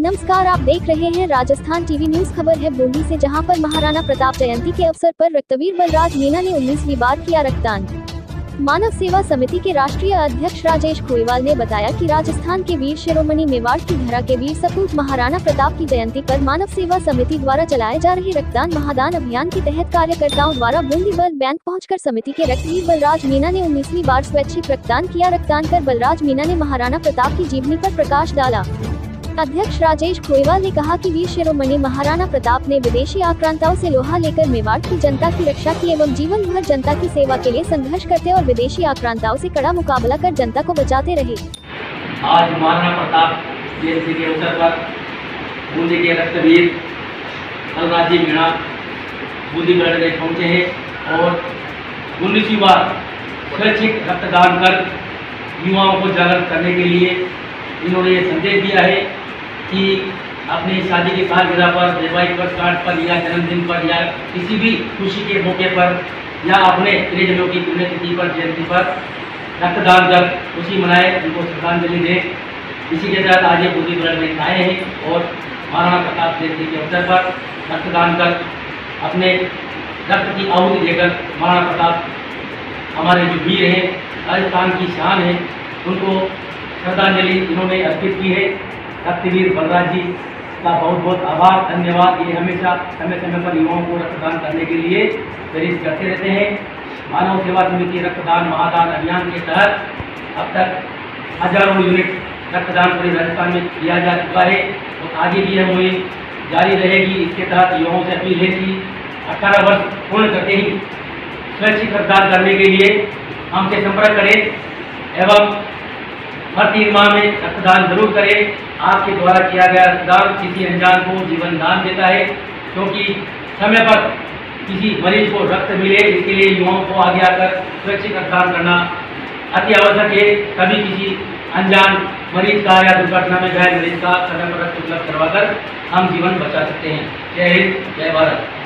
नमस्कार, आप देख रहे हैं राजस्थान टीवी न्यूज़ खबर है बूंदी से, जहाँ पर महाराणा प्रताप जयंती के अवसर पर रक्तवीर बलराज मीना ने 19वीं बार किया रक्तदान। मानव सेवा समिति के राष्ट्रीय अध्यक्ष राजेश खोईवाल ने बताया कि राजस्थान के वीर शिरोमणि मेवाड़ की धरा के वीर सपूत महाराणा प्रताप की जयंती पर मानव सेवा समिति द्वारा चलाए जा रहे रक्तदान महादान अभियान के तहत कार्यकर्ताओं द्वारा बूंदी बल बैंक पहुंचकर समिति के रक्तवीर बलराज मीना ने उन्नीसवीं बार स्वैच्छिक रक्तदान किया। रक्तदान कर बलराज मीना ने महाराणा प्रताप की जीवनी आरोप प्रकाश डाला। अध्यक्ष राजेश खोईवाल ने कहा कि वीर शिरोमणि महाराणा प्रताप ने विदेशी आक्रांताओं से लोहा लेकर मेवाड़ की जनता की रक्षा की एवं जीवन भर जनता की सेवा के लिए संघर्ष करते और विदेशी आक्रांताओं से कड़ा मुकाबला कर जनता को बचाते रहे। आज महाराणा प्रताप जयंती के अवसर पर बूंदी के रक्तवीर बलराज मीणा बूंदी ब्लड पहुँचे हैं और उन्नीसवीं बार स्वैच्छिक रक्तदान कर युवाओं को जागृत करने के लिए इन्होंने ये संदेश दिया है। कि अपनी शादी की सालगिरह पर वैवाहिक वर्षगांठ पर या जन्मदिन पर या किसी भी खुशी के मौके पर या अपने प्रियजनों की पुण्यतिथि पर, जयंती पर रक्तदान कर खुशी मनाए, उनको श्रद्धांजलि दें। इसी के तहत आज ये बुद्धि बैंक आए हैं और महाराणा प्रताप जयंती के अवसर पर रक्तदान कर अपने रक्त की आहुति देकर महाराणा प्रताप हमारे जो वीर हैं, राजस्थान की शान है, उनको श्रद्धांजलि इन्होंने अर्पित की है। रक्तवीर बलराज जी का बहुत बहुत आभार, धन्यवाद। ये हमेशा समय समय पर युवाओं को रक्तदान करने के लिए प्रेरित करते रहते हैं। मानव सेवा समिति रक्तदान महादान अभियान के तहत अब तक हज़ारों यूनिट रक्तदान पूरे राजस्थान में किया जा चुका है और आगे भी यह मुहिम जारी रहेगी। इसके तहत युवाओं से अपील है कि अठारह वर्ष पूर्ण करते ही स्वैच्छिक रक्तदान करने के लिए हमसे संपर्क करें एवं हर तीन माह में रक्तदान ज़रूर करें। आपके द्वारा किया गया रक्तदान किसी अनजान को जीवन दान देता है, क्योंकि समय पर किसी मरीज़ को रक्त मिले, इसके लिए युवाओं को आगे आकर सुरक्षित रक्तदान करना अति आवश्यक है। कभी किसी अनजान मरीज़ का या दुर्घटना में घायल मरीज़ का समय पर रक्त उपलब्ध करवाकर हम जीवन बचा सकते हैं। जय हिंद, जय भारत।